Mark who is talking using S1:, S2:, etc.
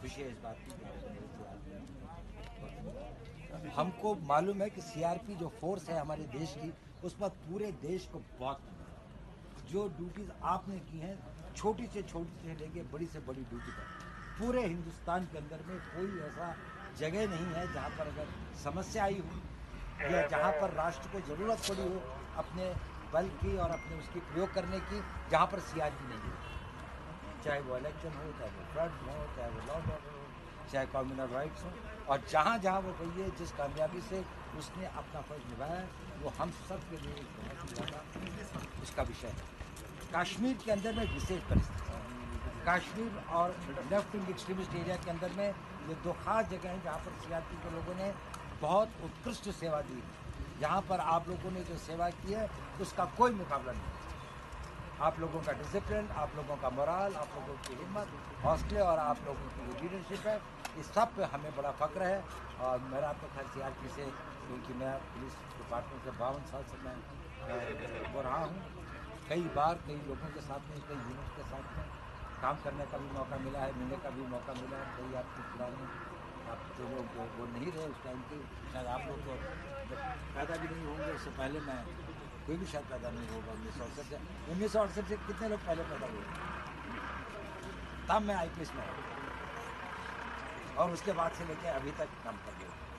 S1: खुशी है इस बात की मेरे CRP हमको मालूम है कि सीआरपी जो फोर्स है हमारे देश की, उस पर पूरे देश को बहुत जो ड्यूटीज़ आपने की हैं, छोटी से छोटी से लेके बड़ी से बड़ी ड्यूटी तक। पूरे हिंदुस्तान के अंदर में कोई ऐसा जगह नहीं है जहाँ पर अगर समस्या आई हो, या जहाँ पर राष्ट्र को ज़रूरत पड़ी हो अपने बल की और अपने उसकी प्रयोग करने की, जहाँ पर सीआरपी नहीं हो। चाहे वो इलेक्शन हो, चाहे वो फ्लड हो, चाहे वो लॉ ऑर्डर हो, चाहे कम्युनल राइट्स हो, और जहाँ जहाँ वो गई है, जिस कामयाबी से उसने अपना फ़र्ज़ निभाया, वो हम सब के लिए बहुत ही ज़्यादा उसका विषय है। कश्मीर के अंदर में विशेष परिस्थिति कश्मीर और लेफ़्ट विंग एक्सट्रीमिस्ट एरिया के अंदर में ये दो खास जगह हैं जहाँ पर सीआरपी के लोगों ने बहुत उत्कृष्ट सेवा दी है। यहाँ पर आप लोगों ने जो सेवा की है, उसका कोई मुकाबला नहीं। आप लोगों का डिसिप्लिन आप लोगों का मोराल आप लोगों की हिम्मत हौसले और आप लोगों की लीडरशिप है इस सब पे हमें बड़ा फक्र है। और मेरा तो खैर सी से क्योंकि मैं पुलिस डिपार्टमेंट से बावन साल से मैं वो रहा हूँ। कई बार कई लोगों के साथ में कई यूनिट के साथ में काम करने का भी मौका मिला है मिलने का भी मौका मिला है। कई आपके पुराने आप जो लोग वो, नहीं रहे उस टाइम के शायद आप लोग तो पैदा भी नहीं होंगे उससे पहले मैं कोई भी शायद पैदा नहीं होगा उन्नीस सौ अड़सठ से। उन्नीस सौ अड़सठ से कितने लोग पहले पैदा हुए? तब मैं आई पी एस में और उसके बाद से लेके अभी तक कम कर गया